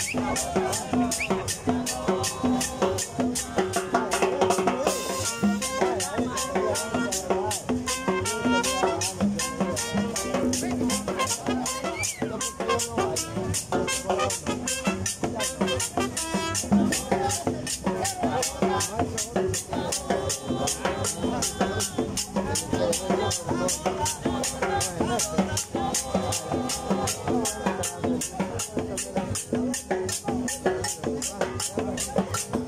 Thank you. Thank you.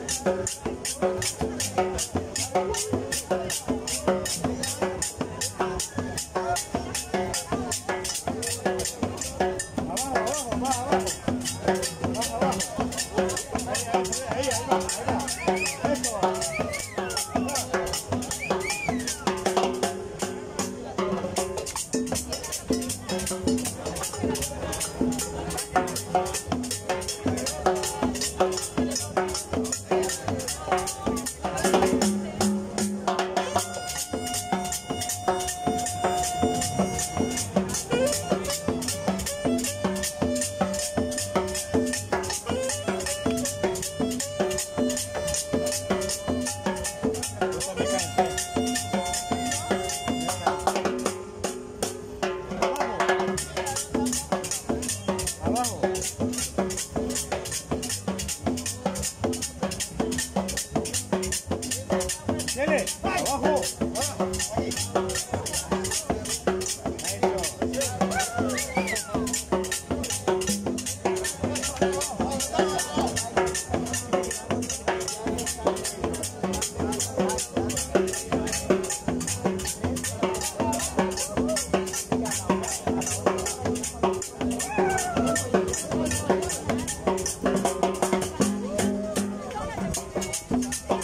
Música